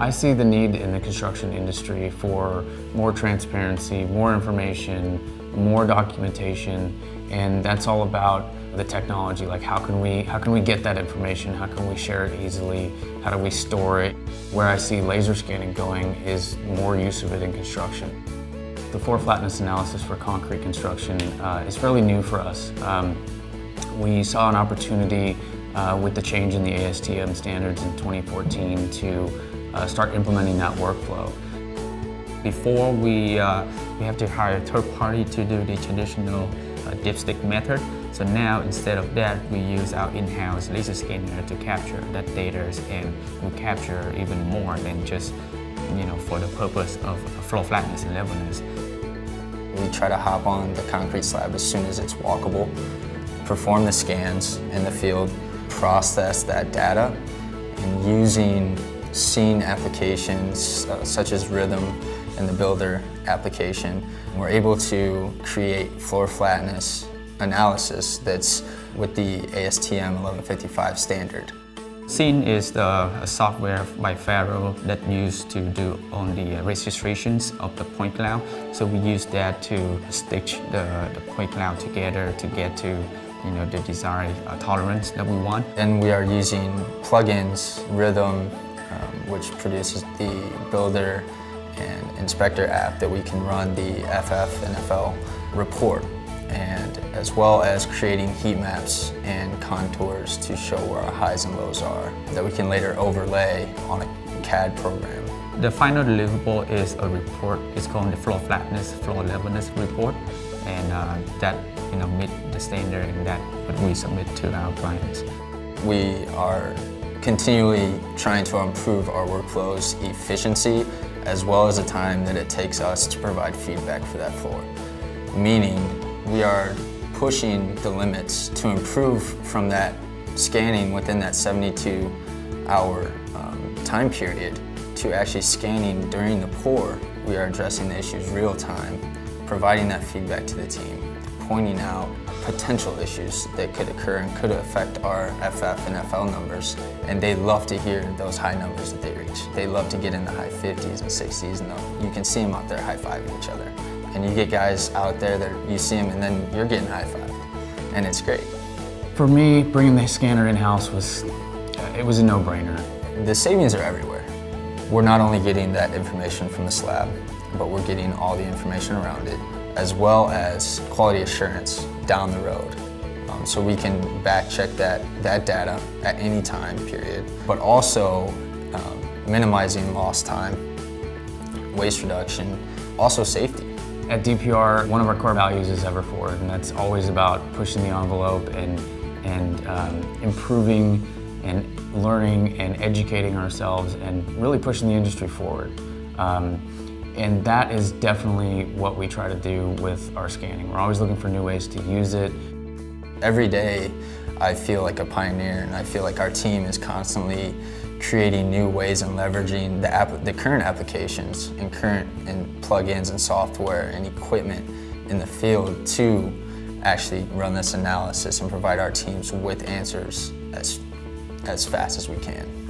I see the need in the construction industry for more transparency, more information, more documentation, and that's all about the technology. Like how can we how can we get that information? How can we share it easily? How do we store it? Where I see laser scanning going is more use of it in construction. The floor flatness analysis for concrete construction uh, is fairly new for us. Um, we saw an opportunity uh, with the change in the ASTM standards in 2014 to uh, start implementing that workflow. Before we, uh, we have to hire a third party to do the traditional uh, dipstick method. So now instead of that, we use our in-house laser scanner to capture that data and we capture even more than just you know, for the purpose of floor flatness and levelness. We try to hop on the concrete slab as soon as it's walkable, perform the scans in the field, process that data, and using scene applications uh, such as Rithm and the Builder application, we're able to create floor flatness analysis that's with the ASTM 1155 standard. Scene is the software by Faro that used to do on the registrations of the point cloud. So we use that to stitch the, the point cloud together to get to you know, the desired uh, tolerance that we want. And we are using plugins, Rithm, um, which produces the Builder and Inspector app that we can run the FF and FL report and as well as creating heat maps and contours to show where our highs and lows are that we can later overlay on a CAD program. The final deliverable is a report. It's called the floor flatness, floor levelness report, and uh, that you know meet the standard that we submit to our clients. We are continually trying to improve our workflow's efficiency as well as the time that it takes us to provide feedback for that floor. Meaning, we are pushing the limits to improve from that scanning within that 72 hour um, time period to actually scanning during the pour. We are addressing the issues real time, providing that feedback to the team, pointing out potential issues that could occur and could affect our FF and FL numbers. And they love to hear those high numbers that they reach. They love to get in the high 50s and 60s and you can see them out there high-fiving each other. And you get guys out there that you see them and then you're getting high-fived. And it's great. For me, bringing the scanner in-house was, it was a no-brainer. The savings are everywhere. We're not only getting that information from the slab, but we're getting all the information around it, as well as quality assurance down the road. Um, so we can back check that, that data at any time period, but also um, minimizing lost time, waste reduction, also safety. At DPR, one of our core values is ever forward, and that's always about pushing the envelope and, and um, improving and learning and educating ourselves and really pushing the industry forward. Um, and that is definitely what we try to do with our scanning. We're always looking for new ways to use it. Every day I feel like a pioneer and I feel like our team is constantly creating new ways and leveraging the, the current applications and current and plugins and software and equipment in the field to actually run this analysis and provide our teams with answers as, as fast as we can.